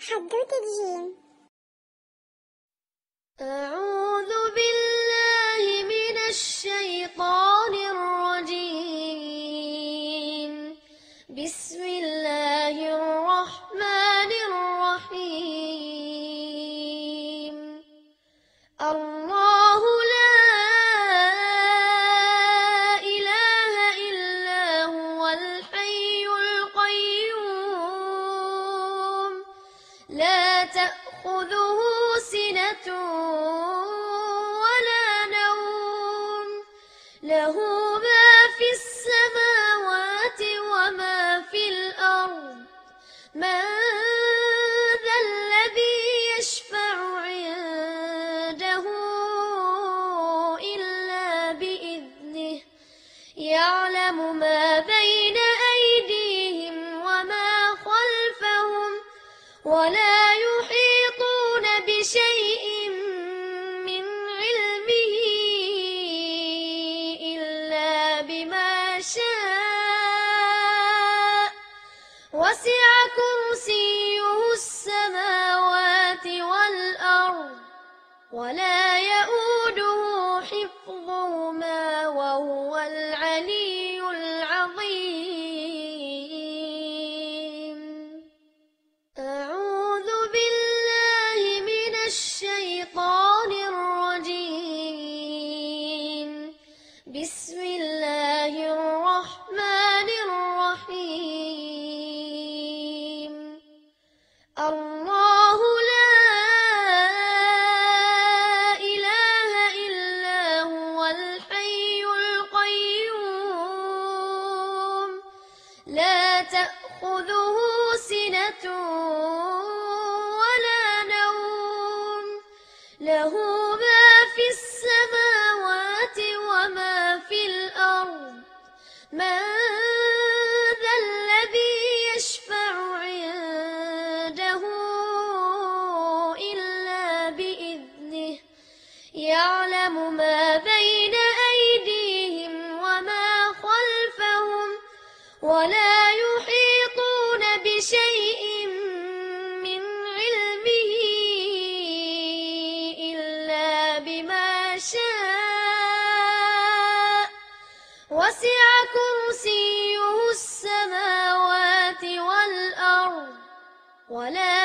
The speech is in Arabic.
حدوتة الجيم أعوذ بالله من الشيطان الرجيم. بسم تأخذوا بما شاء وسع كرسيه السماوات والأرض ولا يؤوده حفظهما وهو العلي العظيم. أعوذ بالله من الشيطان الرجيم. بسم تأخذه وسع كرسيه السماوات والأرض ولا